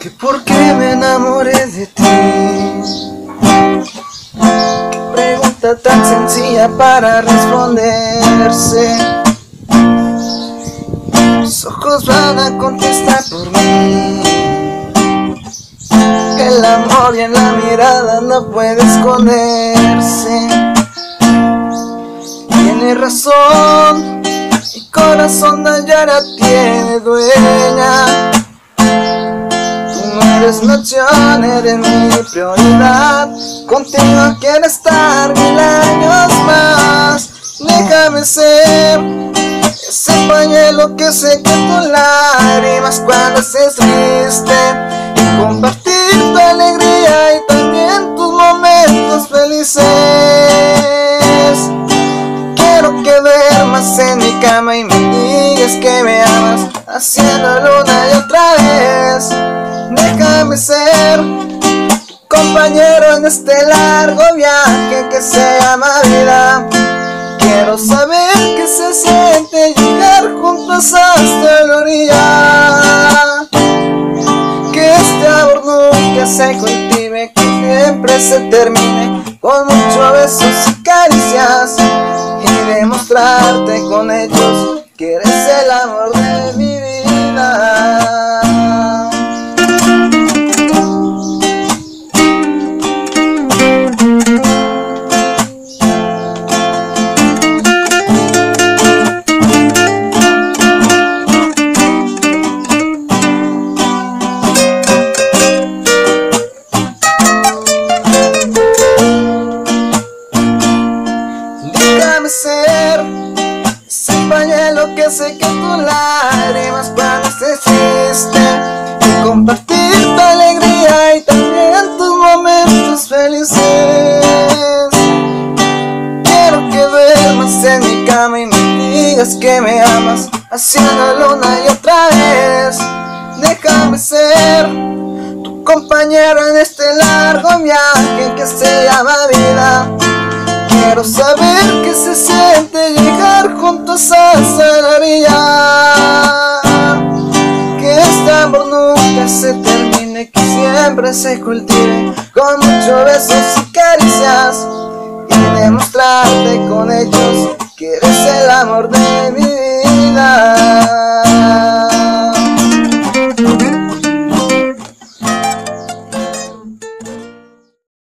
Que por qué me enamoré de ti. Pregunta tan sencilla para responderse. Los ojos van a contestar por mí. El amor y en la mirada no puede esconderse. Tiene razón, corazón ya la tiene dueña. Tú no eres mi opción, eres mi prioridad. Contigo quiero estar mil años más. Déjame ser ese pañuelo que seca tus lágrimas cuando estés triste y compartir tu alegría y también tus momentos felices. Quiero que duermas en mi cama y digas que me amas, haciéndolo una y otra vez. Déjame ser compañero en este largo viaje que se llama vida. Quiero saber qué se siente llegar juntos hasta la orilla. Que este amor nunca se cultive, que siempre se termine con muchos besos y caricias. Y demostrarte con ellos que eres el amor pañuelo que seque tus lágrimas estés triste y compartir tu alegría y también tus momentos felices. Quiero que duermas en mi cama y me digas que me amas, haciéndolo una y otra vez. Déjame ser tu compañero en este largo viaje que se llama vida. Quiero saber qué se siente llegar juntos hasta la orilla. Que este amor nunca se termine, que siempre se cultive con muchos besos y caricias. Y demostrarte con ellos que eres el amor de mi